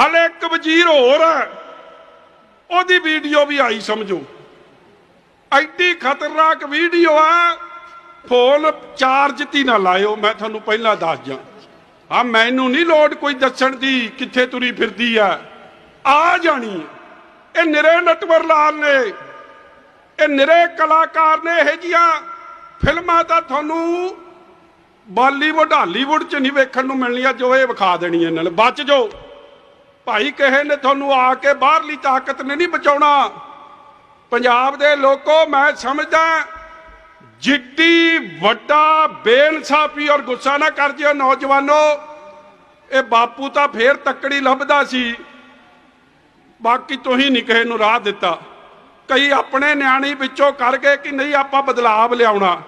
ਹਲੇ ਇੱਕ ਵਜ਼ੀਰ ਹੋਰ ਹੈ। ਉਹਦੀ ਵੀਡੀਓ ਵੀ ਆਈ ਸਮਝੋ। ਐਡੀ ਖਤਰਨਾਕ ਵੀਡੀਓ ਆ, ਫੋਨ ਚਾਰਜ ਤੀ ਨਾ ਲਾਇਓ, ਮੈਂ ਤੁਹਾਨੂੰ ਪਹਿਲਾਂ ਦੱਸ ਜਾਂ ਹਾਂ ਮੈਨੂੰ ਨਹੀਂ ਲੋੜ ਕੋਈ ਦੱਸਣ ਦੀ ਕਿੱਥੇ ਤੁਰੀ ਫਿਰਦੀ ਆ। ਆ ਜਾਣੀ ਇਹ ਨਿਰੇ ਨਟਵਰ ਲਾਲ ਨੇ। ਇਹ ਨਿਰੇ ਕਲਾਕਾਰ ਨੇ ਇਹ ਜੀਆਂ ਫਿਲਮਾਂ ਤਾਂ ਤੁਹਾਨੂੰ ਬਾਲੀਵੁੱਡ, ਹਾਲੀਵੁੱਡ ਚ ਨਹੀਂ ਵੇਖਣ ਨੂੰ ਮਿਲਣੀਆਂ, ਜੋ ਇਹ ਵਿਖਾ ਦੇਣੀ ਇਹਨਾਂ ਨੇ। ਬਚ ਜਾਓ। ਭਾਈ ਕਹੇ ਨੇ ਤੁਹਾਨੂੰ ਆ ਕੇ ਬਾਹਰਲੀ ਤਾਕਤ ਨੇ ਨਹੀਂ ਬਚਾਉਣਾ। ਪੰਜਾਬ ਦੇ ਲੋਕੋ, ਮੈਂ ਸਮਝਦਾ ਜਿੱਡੀ ਵੱਡਾ ਬੇਇਨਸਾਫੀ ਔਰ ਗੁੱਸਾ ਨਾ ਕਰ ਜਿਓ ਨੌਜਵਾਨੋ। ਇਹ ਬਾਪੂ ਤਾਂ ਫੇਰ ਤੱਕੜੀ ਲੱਭਦਾ ਸੀ। ਬਾਕੀ ਤੁਸੀਂ ਨਹੀਂ ਕਿਸੇ ਨੂੰ ਰਾਹ ਦਿੱਤਾ। ਕਈ ਆਪਣੇ ਨਿਆਣੀ ਵਿੱਚੋਂ ਕਰ ਗਏ ਕਿ ਨਹੀਂ ਆਪਾਂ ਬਦਲਾਵ ਲਿਆਉਣਾ।